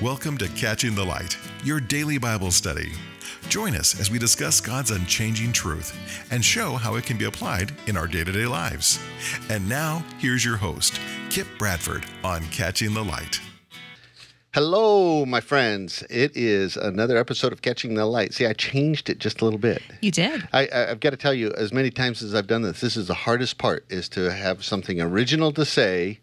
Welcome to Catching the Light, your daily Bible study. Join us as we discuss God's unchanging truth and show how it can be applied in our day to day lives. And now, here's your host, Kip Bradford, on Catching the Light. Hello, my friends. It is another episode of Catching the Light. See, I changed it just a little bit. You did. I, I, I've got to tell you, as many times as I've done this, this is the hardest part: is to have something original to say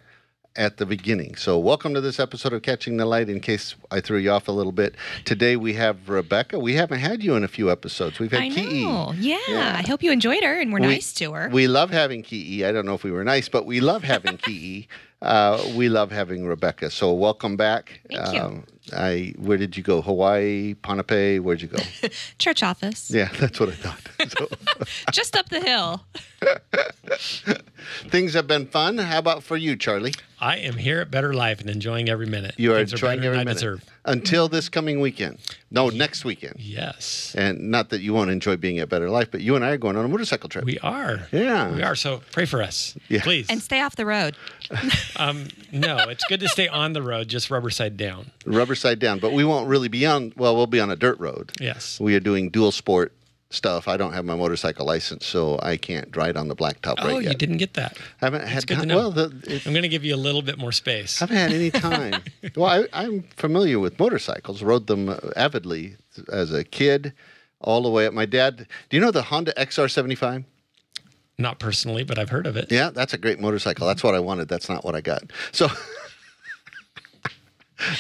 at the beginning. So, welcome to this episode of Catching the Light. In case I threw you off a little bit, today we have Rebecca. We haven't had you in a few episodes. We've had I Kee. know. Yeah. Yeah. I hope you enjoyed her and were We- nice to her. We love having Kee. I don't know if we were nice, but we love having Kee. Uh, we love having Rebecca. So welcome back. Um, Thank you. I where did you go? Hawaii, Ponape. Where'd you go? Church office. yeah, that's what I thought. So, Just up the hill. things have been fun. How about for you, Charlie? I am here at Better Life and enjoying every minute. You are Things enjoying better every than I minute deserve. until this coming weekend. No, next weekend. Yes, And not that you won't enjoy being at Better Life, but you and I are going on a motorcycle trip. we are. Yeah. we are. So pray for us, Yeah. please. And stay off the road. um, no, it's good to stay on the road, just rubber side down. Rubber side down, but we won't really be on. Well, we'll be on a dirt road. Yes. We are doing dual sport stuff. I don't have my motorcycle license, so I can't ride on the blacktop Oh, right yet. Oh, you didn't get that. I haven't That's had time. Well, the, it, I'm going to give you a little bit more space. I haven't had any time. well, I, I'm familiar with motorcycles. Rode them uh, avidly as a kid, all the way up. My dad. Do you know the Honda XR75? Not personally, but I've heard of it. Yeah, that's a great motorcycle. That's what I wanted. That's not what I got. So.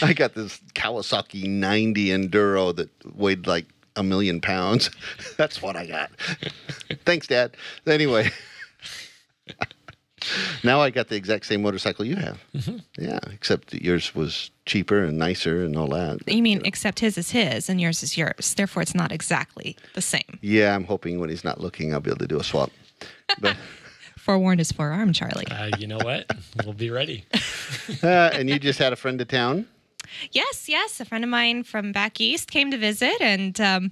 I got this Kawasaki 90 Enduro that weighed like a million pounds. That's what I got. Thanks, Dad. Anyway, now I got the exact same motorcycle you have. Yeah, except that yours was cheaper and nicer and all that. You mean, except his is his and yours is yours. Therefore, it's not exactly the same. Yeah, I'm hoping when he's not looking, I'll be able to do a swap. But Forewarned is forearmed, Charlie. Uh, you know what? we'll be ready. uh, and you just had a friend to town. Yes, yes. A friend of mine from back east came to visit, and um,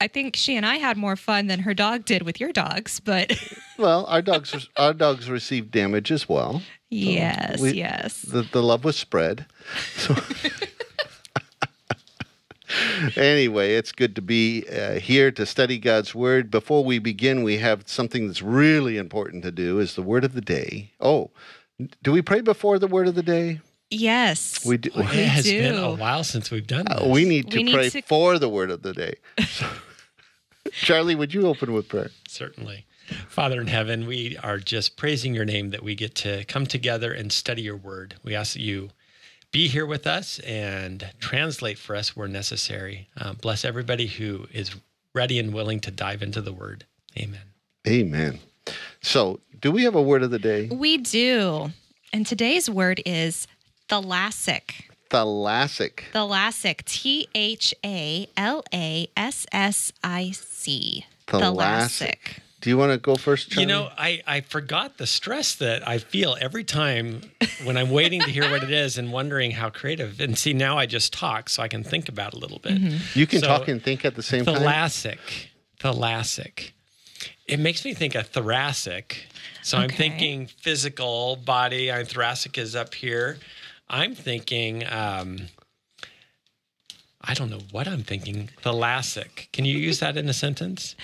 I think she and I had more fun than her dog did with your dogs. But Well, our dogs our dogs received damage as well. yes, we- yes. the, the love was spread. So anyway, it's good to be uh, here to study God's word. Before we begin, we have something that's really important to do is the word of the day. Oh, do we pray before the word of the day? Yes. We do. It has been a while since we've done this. Uh, we need to We need pray to- for the word of the day. So, Charlie, would you open with prayer? Certainly. Father in heaven, we are just praising your name that we get to come together and study your word. We ask that you be here with us and translate for us where necessary. Uh, bless everybody who is ready and willing to dive into the word. Amen. Amen. So, do we have a word of the day? We do. And today's word is thalassic. Thalassic. Thalassic. T H A L A S S I C. Thalassic. Do you want to go first, Charlie? You know, I, I forgot the stress that I feel every time when I'm waiting to hear what it is and wondering how creative. And see, now I just talk so I can think about it a little bit. Mm-hmm. you can So, talk and think at the same time. Thoracic. Thoracic. It makes me think of thoracic. So I'm thinking physical body. I'm thoracic is up here. I'm thinking, um, I don't know what I'm thinking. Thoracic. Can you use that in a sentence?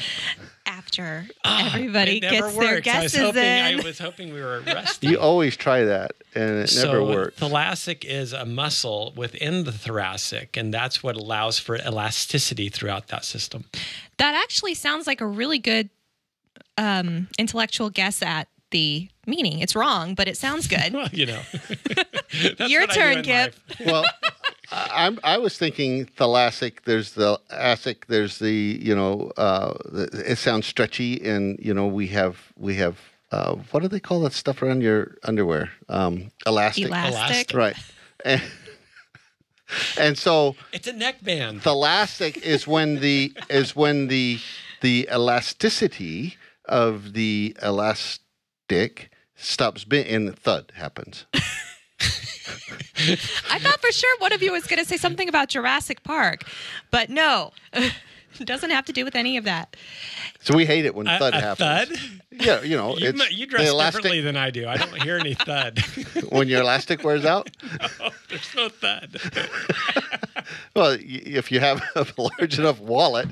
After Ah, everybody it never gets their works. I was guesses hoping, in. I was hoping we were rusty. You always try that, and it never so works. thoracic is a muscle within the thoracic, and that's what allows for elasticity throughout that system. that actually sounds like a really good um, intellectual guess at the meaning. It's wrong, but it sounds good. Well, you know. That's Your what I do turn, in Kip. well, I- I'm I was thinking thalassic. There's the asic. There's the you know. Uh, the- it sounds stretchy, and you know we have we have uh, what do they call that stuff around your underwear? Um, elastic. Elastic. Right. And, and so It's a neck band. Tholastic is when the is when the the elasticity of the elastic stops being and thud happens. I thought for sure one of you was going to say something about Jurassic Park, but no, it doesn't have to do with any of that. So we hate it when A, thud a happens. thud? Yeah, you know, You, it's mu- you dress elastic differently than I do. I don't hear any thud. when your elastic wears out. oh, there's no thud. Well, if you have a large enough wallet,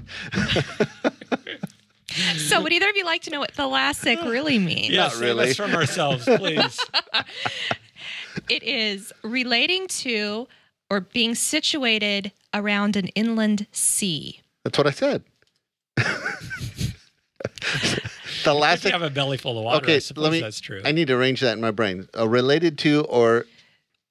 So, would either of you like to know what thalassic really means? Yeah, Not save really. us from ourselves, please. It is relating to or being situated around an inland sea. that's what I said. the if you elastic. have a belly full of water, I Okay, suppose let me. that's true. I need to arrange that in my brain. Uh, related to or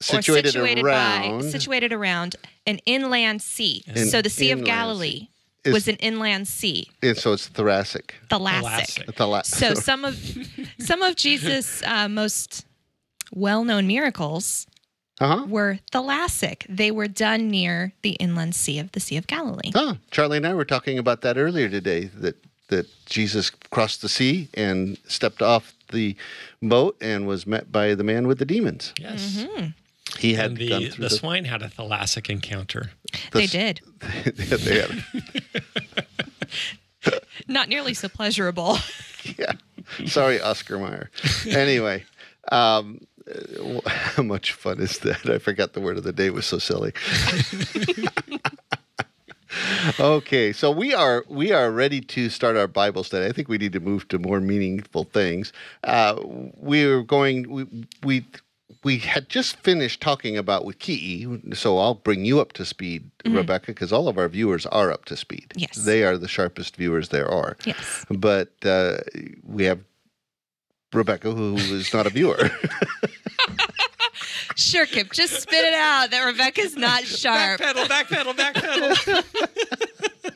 situated, or situated around. by situated around an inland sea. An so the Sea of inland Galilee Is- was an inland sea, and so it's thoracic. thalassic. Thalassic. The So some of some of Jesus' uh, most well-known miracles uh-huh. were thalassic. They were done near the inland sea of the Sea of Galilee. Oh, Charlie and I were talking about that earlier today. That that Jesus crossed the sea and stepped off the boat and was met by the man with the demons. yes. Mm-hmm. He had And the, gone the, through the, swine had a thalassic encounter. They s- did. they had- Not nearly so pleasurable. yeah. Sorry, Oscar Mayer. Anyway, um, how much fun is that? I forgot the word of the day. It was so silly. okay, so we are we are ready to start our Bible study. I think we need to move to more meaningful things. Uh, we're going. We we we had just finished talking about with Key, so I'll bring you up to speed, Rebecca, because all of our viewers are up to speed. Yes. they are the sharpest viewers there are yes. but uh, we have Rebecca, who is not a viewer. Sure, Kip. Just spit it out that Rebecca's not sharp. Backpedal, backpedal, backpedal.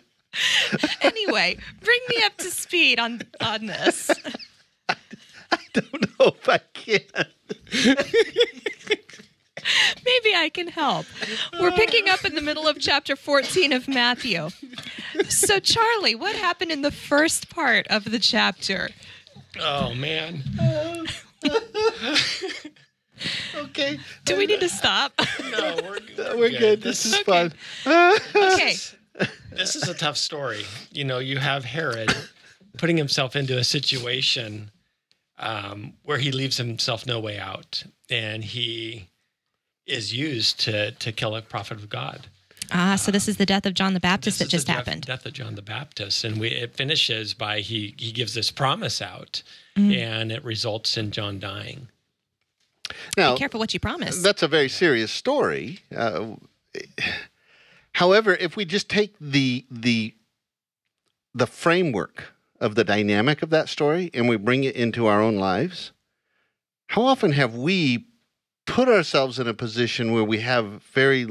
Anyway, bring me up to speed on on this. Don't know if I can. Maybe I can help. We're picking up in the middle of chapter 14 of Matthew. So, Charlie, what happened in the first part of the chapter? oh, man. Okay, Do we need to stop? No, we're, good. we're good. This is Okay. fun. Okay. this is a tough story. You know, you have Herod putting himself into a situation um, where he leaves himself no way out, and he is used to to kill a prophet of God. Ah, so this is the death of John the Baptist This that is just the death- happened. Death of John the Baptist, and we it finishes by he he gives this promise out, Mm-hmm. and it results in John dying. Now, Be careful what you promise. that's a very serious story. Uh, however, if we just take the the the framework of the dynamic of that story and we bring it into our own lives, how often have we put ourselves in a position where we have very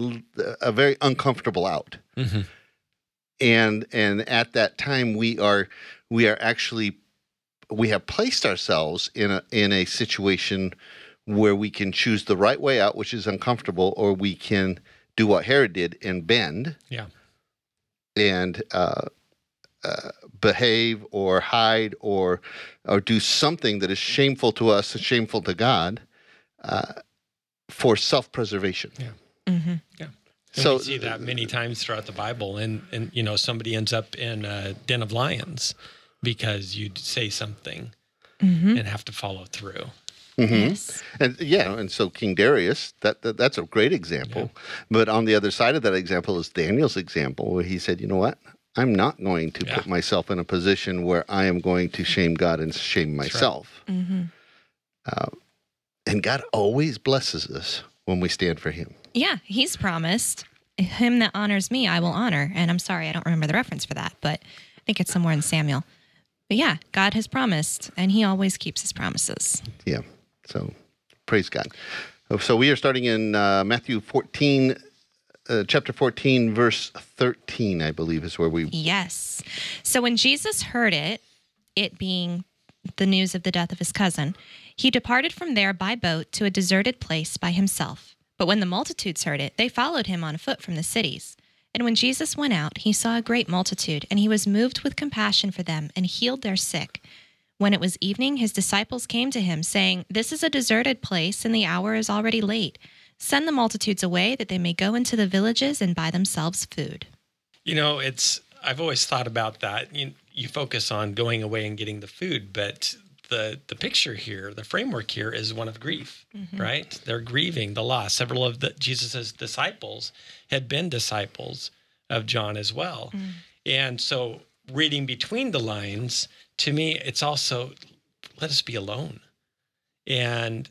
a very uncomfortable out? Mhm. and and at that time we are we are actually we have placed ourselves in a in a situation where we can choose the right way out which is uncomfortable or we can do what herod did and bend Yeah. and uh, uh, behave or hide or or do something that is shameful to us and shameful to god uh, for self-preservation hmm And So- we see that many times throughout the Bible, and and you know somebody ends up in a den of lions because you say something hmm and have to follow through. Mhm. Yes. And yeah, and so King Darius, that, that that's a great example. But on the other side of that example is Daniel's example, where he said, "You know what? I'm not going to Yeah. put myself in a position where I am going to shame God and shame right. myself." hmm And God always blesses us when we stand for Him. Yeah, he's promised, Him that honors me, I will honor. And I'm sorry, I don't remember the reference for that, but I think it's somewhere in Samuel. But yeah, God has promised, and He always keeps His promises. Yeah. So praise God. So we are starting in uh, Matthew 14, uh, chapter 14, verse 13, I believe, is where we. Yes. So when Jesus heard it, it being the news of the death of his cousin, he departed from there by boat to a deserted place by himself. But when the multitudes heard it, they followed him on foot from the cities. And when Jesus went out, he saw a great multitude, and he was moved with compassion for them and healed their sick. When it was evening, his disciples came to him, saying, This is a deserted place, and the hour is already late. Send the multitudes away that they may go into the villages and buy themselves food. You know, it's I've always thought about that. You, you focus on going away and getting the food, but the the picture here, the framework here is one of grief, mm-hmm. right? They're grieving the loss. Several of the Jesus's disciples had been disciples of John as well. Mm. And so reading between the lines, to me, it's also let us be alone. And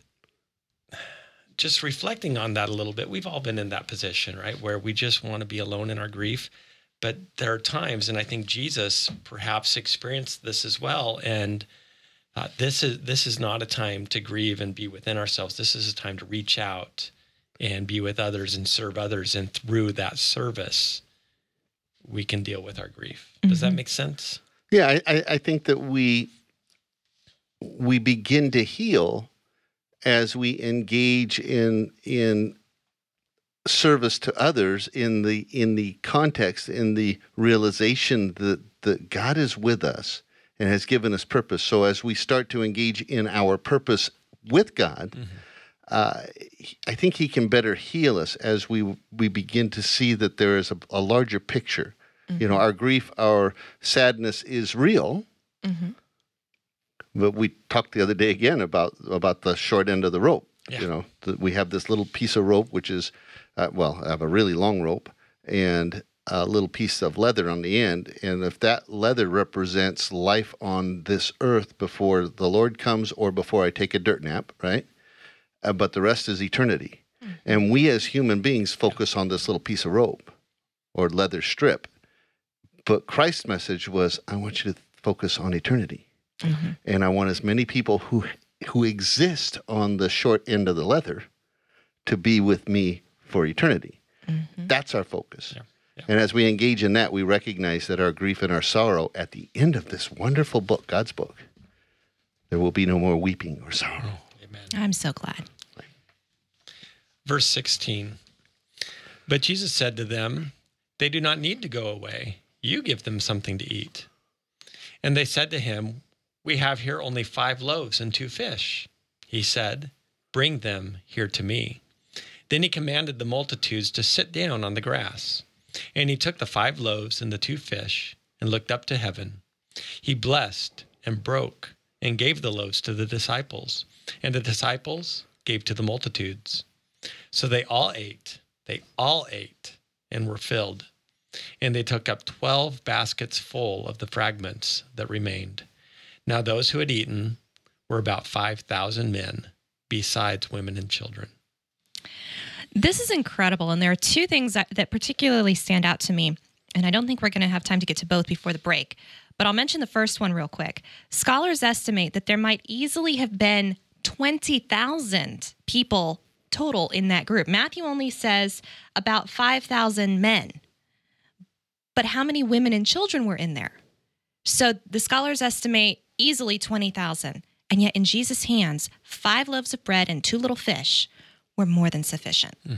just reflecting on that a little bit, we've all been in that position, right? Where we just want to be alone in our grief. But there are times, and I think Jesus perhaps experienced this as well. And uh, this is this is not a time to grieve and be within ourselves. This is a time to reach out and be with others and serve others. And through that service, we can deal with our grief. Does that make sense? Yeah, I, I, I think that we we begin to heal as we engage in in service to others in the in the context in the realization that that God is with us and has given us purpose. So as we start to engage in our purpose with God, mm-hmm. uh, I think He can better heal us as we we begin to see that there is a, a larger picture. You know, mm-hmm. our grief, our sadness is real. Mm-hmm. But we talked the other day again about about the short end of the rope. Yeah. You know, that we have this little piece of rope, which is, uh, well, I have a really long rope and a little piece of leather on the end. And if that leather represents life on this earth before the Lord comes or before I take a dirt nap, right? Uh, but the rest is eternity. And we as human beings focus on this little piece of rope or leather strip. But Christ's message was, I want you to focus on eternity Mm-hmm. and I want as many people who who exist on the short end of the leather to be with me for eternity. Mm-hmm. That's our focus. Yeah, yeah. And as we engage in that, we recognize that our grief and our sorrow at the end of this wonderful book, God's book, there will be no more weeping or sorrow. Amen. I'm so glad. Verse 16. But Jesus said to them, They do not need to go away. You give them something to eat. And they said to him, We have here only five loaves and two fish. He said, Bring them here to me. Then he commanded the multitudes to sit down on the grass. And he took the five loaves and the two fish and looked up to heaven. He blessed and broke and gave the loaves to the disciples, and the disciples gave to the multitudes. So they all ate. They all ate and were filled. And they took up 12 baskets full of the fragments that remained. Now, those who had eaten were about 5,000 men, besides women and children. This is incredible. And there are two things that, that particularly stand out to me. And I don't think we're going to have time to get to both before the break. But I'll mention the first one real quick. Scholars estimate that there might easily have been 20,000 people total in that group. Matthew only says about 5,000 men. But how many women and children were in there? So the scholars estimate easily 20,000. And yet, in Jesus' hands, five loaves of bread and two little fish were more than sufficient hmm.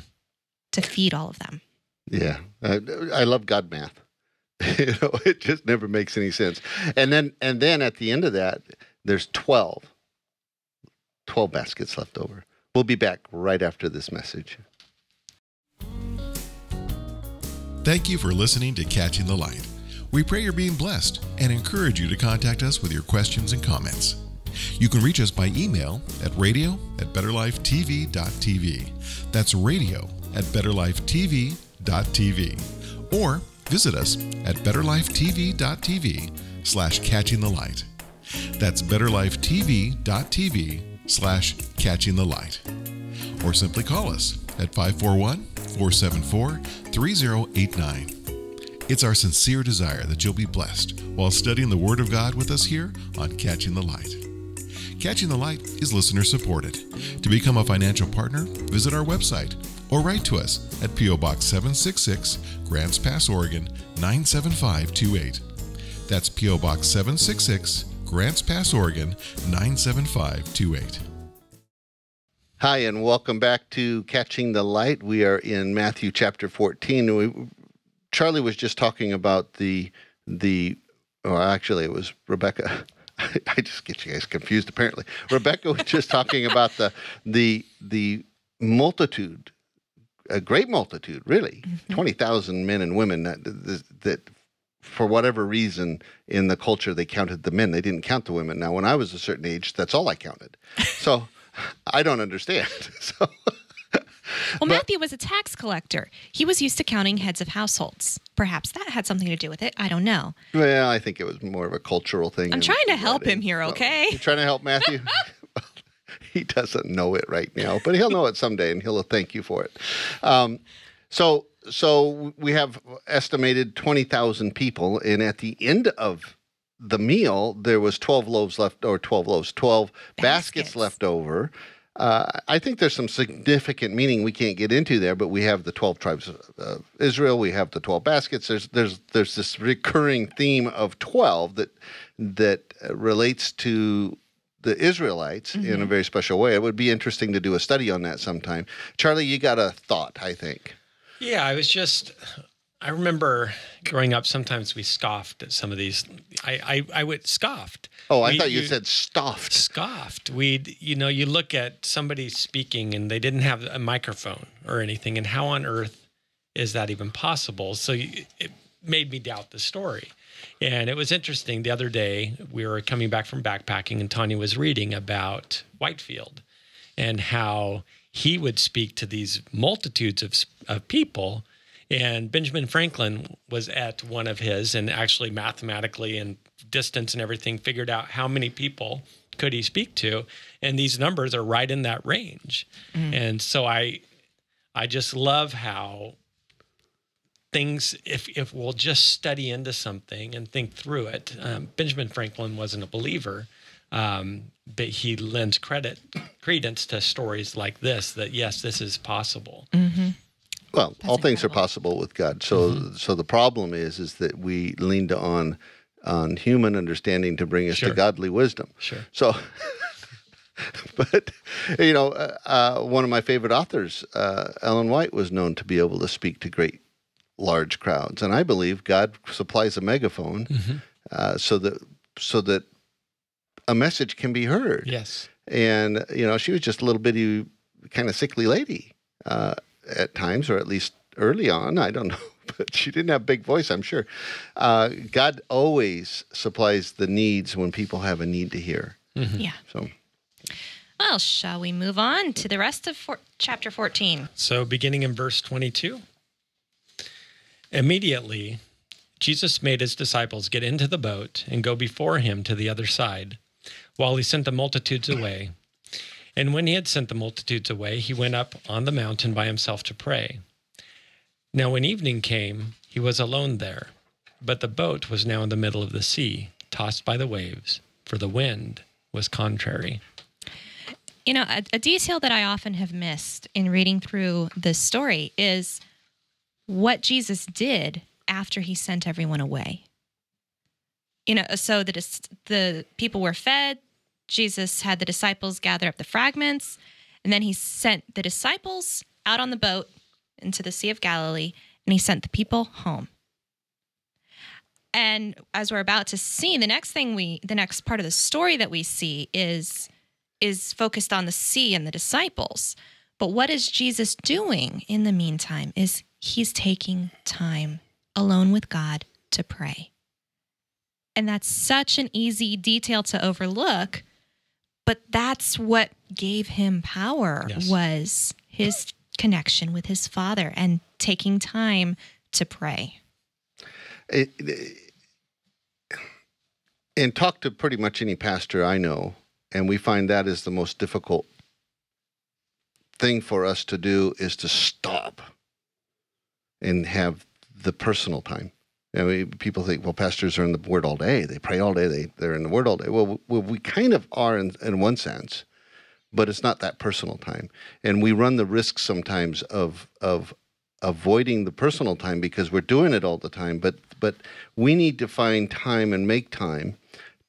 to feed all of them. Yeah, I, I love God math. you know, it just never makes any sense. And then, and then at the end of that, there's 12, 12 baskets left over. We'll be back right after this message. Thank you for listening to Catching the Light. We pray you're being blessed and encourage you to contact us with your questions and comments. You can reach us by email at radio at betterlifetv.tv. That's radio at betterlifetv.tv. Or visit us at betterlifetv.tv slash catching the light. That's betterlifetv.tv slash catching the light. Or simply call us at 541 474 3089. It's our sincere desire that you'll be blessed while studying the Word of God with us here on Catching the Light. Catching the Light is listener supported. To become a financial partner, visit our website or write to us at P.O. Box 766, Grants Pass, Oregon 97528. That's P.O. Box 766, Grants Pass, Oregon 97528. Hi, and welcome back to Catching the Light. We are in Matthew chapter 14. We, Charlie was just talking about the, the, or actually, it was Rebecca. I just get you guys confused, apparently. Rebecca was just talking about the, the, the multitude, a great multitude, really, mm-hmm. 20,000 men and women that, that, that for whatever reason in the culture they counted the men. They didn't count the women. Now when i was a certain age that's all i counted. So i don't understand. So Well, Matthew was a tax collector. He was used to counting heads of households. Perhaps that had something to do with it. I don't know. well i think it was more of a cultural thing I'm trying to help him here, okay? you're trying to help matthew he doesn't know it right now but he'll know it someday and he'll thank you for it um, so so we have estimated 20000 people and at the end of the meal there was 12 loaves left or 12 loaves 12 baskets, Baskets. left over uh, I think there's some significant meaning we can't get into there, but we have the 12 tribes of uh, Israel. We have the 12 baskets. There's there's there's this recurring theme of 12 that that uh, relates to the Israelites in a very special way. It would be interesting to do a study on that sometime. Charlie, you got a thought, I think. Yeah, I was just. I remember growing up. Sometimes we scoffed at some of these. I I, I would scoffed. Oh, I We- thought you, said stuffed. scoffed. We'd, you know, you look at somebody speaking and they didn't have a microphone or anything, and how on earth is that even possible? So you- it made me doubt the story. And it was interesting. The other day, we were coming back from backpacking, and Tanya was reading about Whitefield and how he would speak to these multitudes of, of people. And Benjamin Franklin was at one of his, and actually mathematically and distance and everything figured out how many people could he speak to, and these numbers are right in that range. And so I, I just love how things if if we'll just study into something and think through it. Um, Benjamin Franklin wasn't a believer, um, but he lends credit credence to stories like this. That yes, this is possible. Well, all things are possible with God. So, so the problem is, is that we leaned on on human understanding to bring us Sure. to godly wisdom. Sure. So, but you know, uh, uh, one of my favorite authors, uh, Ellen White, was known to be able to speak to great, large crowds, and I believe God supplies a megaphone uh, so that so that a message can be heard Yes. and you know she was just a little bitty kind of sickly lady uh, at times or at least early on i don't know but she didn't have a big voice i'm sure uh, god always supplies the needs when people have a need to hear Yeah. so Well, shall we move on to the rest of four, chapter 14? So, beginning in verse 22, immediately Jesus made his disciples get into the boat and go before him to the other side, while he sent the multitudes away. And when he had sent the multitudes away, he went up on the mountain by himself to pray. Now, when evening came, he was alone there, but the boat was now in the middle of the sea, tossed by the waves, for the wind was contrary. You know, a, a detail that I often have missed in reading through this story is what Jesus did after he sent everyone away. You know, so dis- the people were fed. Jesus had the disciples gather up the fragments, and then he sent the disciples out on the boat into the Sea of Galilee, and he sent the people home. And as we're about to see, the next thing we, the next part of the story that we see is is focused on the sea and the disciples. But what is Jesus doing in the meantime is he's taking time alone with God to pray. And that's such an easy detail to overlook, but that's what gave him power Yes. was his connection with his father and taking time to pray. it, it- and talk to pretty much any pastor i know and we find that is the most difficult thing for us to do is to stop and have the personal time I mean, people think, well, pastors are in the Word all day. They pray all day. They they're in the Word all day. Well, we, we kind of are in, in one sense, but it's not that personal time, and we run the risk sometimes of of avoiding the personal time because we're doing it all the time. But but we need to find time and make time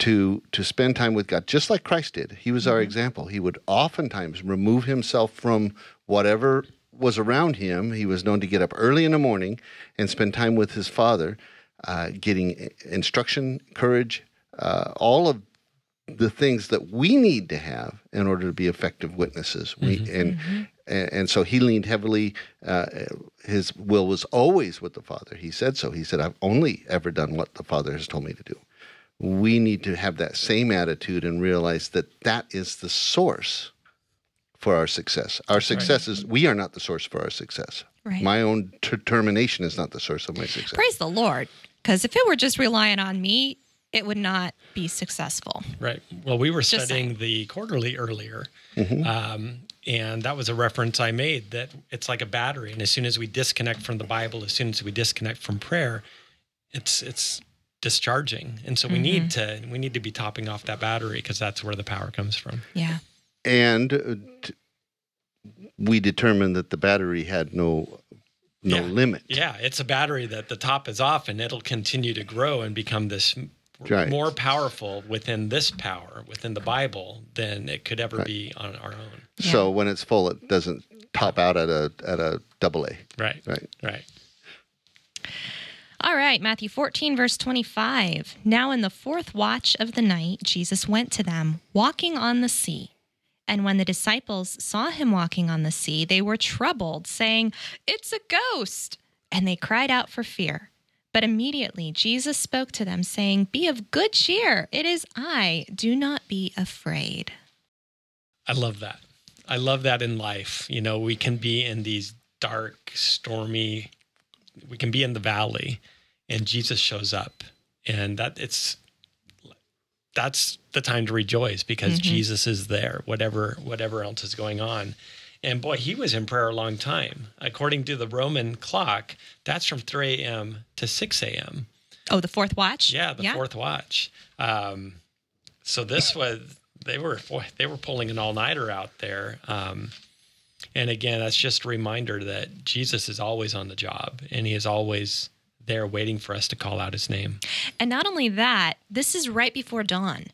to to spend time with God, just like Christ did. He was our mm-hmm. example. He would oftentimes remove himself from whatever was around him. He was known to get up early in the morning and spend time with his Father, uh, getting instruction, courage, uh, all of the things that we need to have in order to be effective witnesses. We and And, and so he leaned heavily. Uh, his will was always with the Father. He said so. He said, I've only ever done what the Father has told me to do. We need to have that same attitude and realize that that is the source for our success. Our success is, we are not the source for our success. Right. My own determination is not the source of my success. Praise the Lord. Because if it were just relying on me, it would not be successful. Right. Well, we were Just studying saying. the quarterly earlier, Mm-hmm. um, and that was a reference I made that it's like a battery, and as soon as we disconnect from the Bible, as soon as we disconnect from prayer, it's it's discharging, and so we need to we need to be topping off that battery because that's where the power comes from. Yeah. and uh, t- we determined that the battery had no no Yeah. limit. Yeah, it's a battery that the top is off, and it'll continue to grow and become this Right. more powerful within this power within the Bible than it could ever be on our own. So when it's full, it doesn't top out at a at a double A. Right. Right. Right. All right, Matthew 14, verse 25. Now, in the fourth watch of the night, Jesus went to them, walking on the sea. And when the disciples saw him walking on the sea, they were troubled, saying, It's a ghost! And they cried out for fear. But immediately Jesus spoke to them, saying, Be of good cheer. It is I. Do not be afraid. I love that. I love that in life. You know, we can be in these dark, stormy, we can be in the valley and Jesus shows up. And that it's that's the time to rejoice because Jesus is there, whatever whatever else is going on. And boy, he was in prayer a long time. According to the Roman clock, that's from 3 a.m. to 6 a.m. Oh, the fourth watch? Yeah, the fourth watch. Um, so this was they were boy, they were pulling an all nighter out there. Um, and again, that's just a reminder that Jesus is always on the job, and He is always there waiting for us to call out His name. And not only that, this is right before dawn.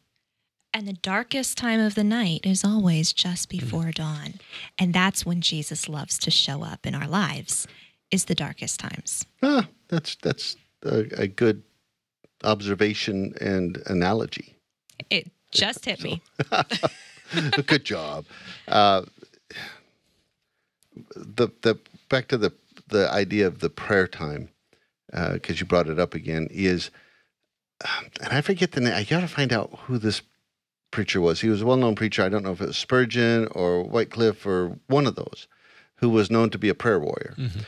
And the darkest time of the night is always just before dawn. And that's when Jesus loves to show up in our lives, is the darkest times. Ah, that's that's a, a good observation and analogy. It just hit me. good job. Uh, the the back to the the idea of the prayer time Uh, because you brought it up again is, um, and I forget the name. I got to find out who this preacher was. He was a well-known preacher. I don't know if it was Spurgeon or Whitecliffe or one of those, who was known to be a prayer warrior, mm-hmm.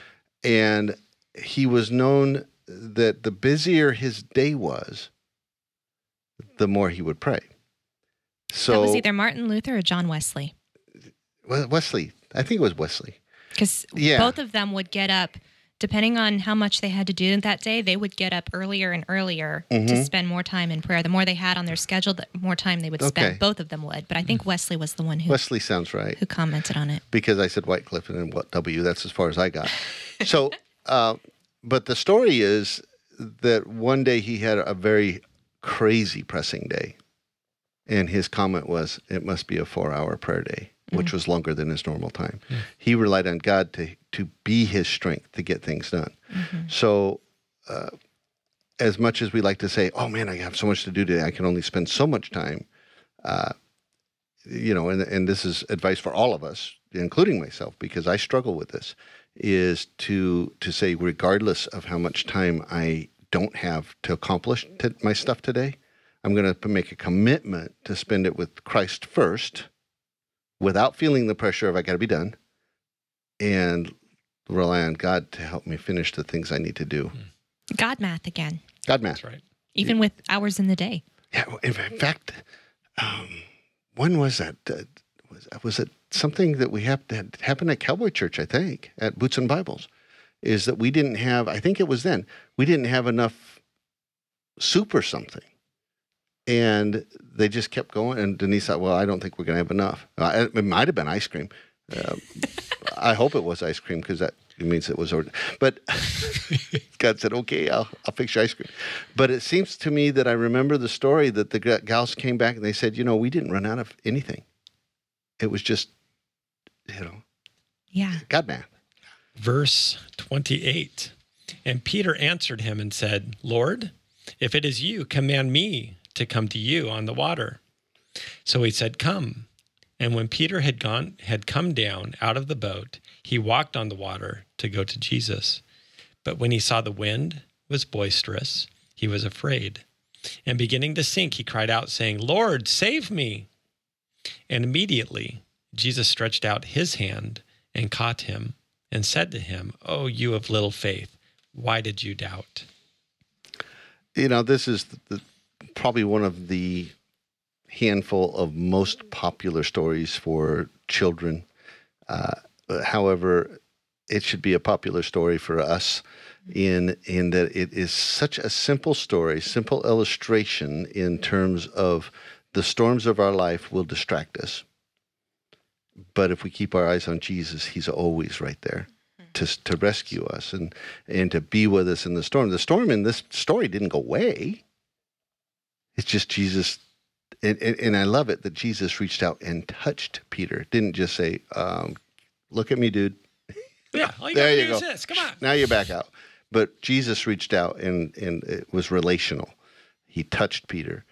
and he was known that the busier his day was, the more he would pray. So that was either Martin Luther or John Wesley. Wesley. I think it was Wesley. Because Yeah. both of them would get up, depending on how much they had to do that day, they would get up earlier and earlier Mm-hmm. to spend more time in prayer. The more they had on their schedule, the more time they would spend. Okay. Both of them would. But I think Wesley was the one who, Wesley sounds right who commented on it. because I said Whitecliffe and then what W. That's as far as I got. So, uh, but the story is that one day he had a very crazy pressing day, and his comment was, "It must be a four-hour prayer day." Which was longer than his normal time. He relied on God to to be his strength to get things done. So, uh, as much as we like to say, "Oh man, I have so much to do today. I can only spend so much time," uh, you know, and and this is advice for all of us, including myself, because I struggle with this, is to to say, regardless of how much time I don't have to accomplish t- my stuff today, I'm going to make a commitment to spend it with Christ first, without feeling the pressure of I got to be done, and rely on God to help me finish the things I need to do. God math again, God, math. That's right. even with hours in the day. Yeah, in fact, um, when was that? Uh, was, was it something that we have that happened at Cowboy Church? I think at Boots and Bibles, is that we didn't have. I think it was then we didn't have enough soup or something, and they just kept going. And Denise thought, "Well, I don't think we're going to have enough. Uh, it might have been ice cream. Uh, I hope it was ice cream because that means it was ordered. But God said, "Okay, I'll I'll fix your ice cream." But it seems to me that I remember the story that the g- gals came back and they said, "You know, we didn't run out of anything. It was just, you know, Yeah. God man." Verse 28. And Peter answered him and said, Lord, if it is you, command me to come to you on the water. So he said, Come. And when Peter had gone had come down out of the boat, he walked on the water to go to Jesus. But when he saw the wind was boisterous, he was afraid. And beginning to sink, he cried out, saying, Lord, save me. And immediately Jesus stretched out his hand and caught him and said to him, Oh, you of little faith, why did you doubt? You know, this is the, probably one of the handful of most popular stories for children. Uh, however, it should be a popular story for us in in that it is such a simple story, simple illustration in terms of the storms of our life will distract us. But if we keep our eyes on Jesus, he's always right there to to rescue us and and to be with us in the storm. The storm in this story didn't go away. It's just Jesus and, and, and, I love it that Jesus reached out and touched Peter. Didn't just say, um, "Look at me, dude." Yeah, there you go. This. Come on. Now you're back out. But Jesus reached out and and it was relational. He touched Peter.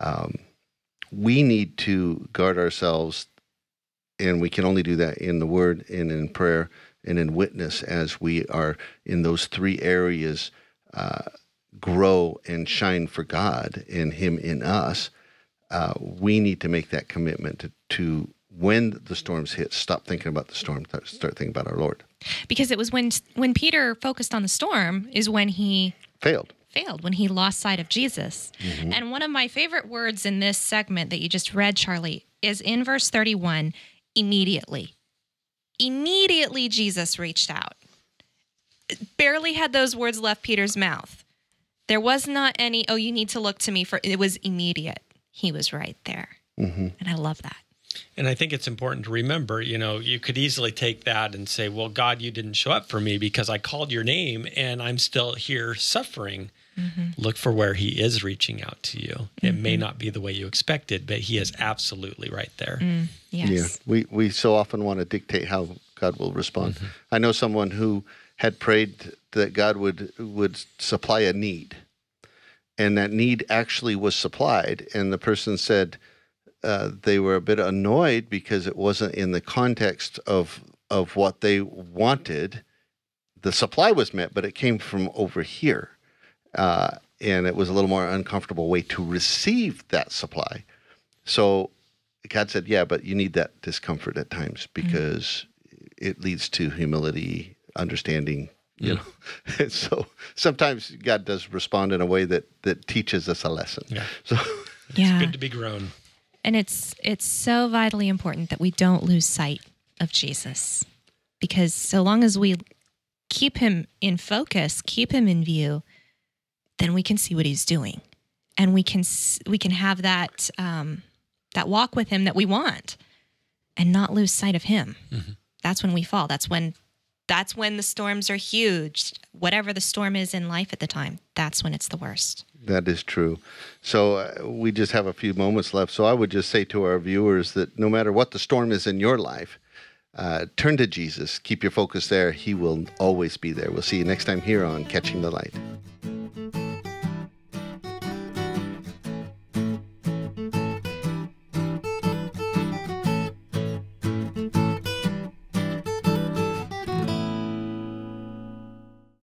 Um, we need to guard ourselves, and we can only do that in the Word and in prayer and in witness as we are in those three areas. Uh, grow and shine for God and Him in us uh, we need to make that commitment to, to when the storms hit, stop thinking about the storm, start thinking about our Lord. Because it was when when Peter focused on the storm is when he failed. Failed when he lost sight of Jesus. Mm-hmm. And one of my favorite words in this segment that you just read, Charlie, is in verse 31 immediately. Immediately, Jesus reached out. Barely had those words left Peter's mouth. There was not any, oh, you need to look to me for it was immediate he was right there. Mm-hmm. And I love that. And I think it's important to remember, you know, you could easily take that and say, well, God, you didn't show up for me because I called your name and I'm still here suffering. Mm-hmm. Look for where he is reaching out to you. Mm-hmm. It may mm-hmm. not be the way you expected, but he is absolutely right there. Mm, yes. Yeah. We, we so often want to dictate how God will respond. Mm-hmm. I know someone who had prayed that God would would supply a need and that need actually was supplied. And the person said uh, they were a bit annoyed because it wasn't in the context of of what they wanted. The supply was met, but it came from over here, uh, and it was a little more uncomfortable way to receive that supply. So God said, "Yeah, but you need that discomfort at times because mm-hmm. it leads to humility, understanding, you know? And so sometimes god does respond in a way that that teaches us a lesson. Yeah. So yeah good to be grown. And it's it's so vitally important that we don't lose sight of jesus. Because so long as we keep him in focus keep him in view then we can see what he's doing. And we can we can have that um, that walk with him that we want and not lose sight of him. Mm-hmm. that's when we fall. That's when that's when the storms are huge. Whatever the storm is in life at the time, that's when it's the worst. That is true. So uh, we just have a few moments left. So I would just say to our viewers that no matter what the storm is in your life, uh, turn to Jesus. Keep your focus there. He will always be there. We'll see you next time here on Catching the Light.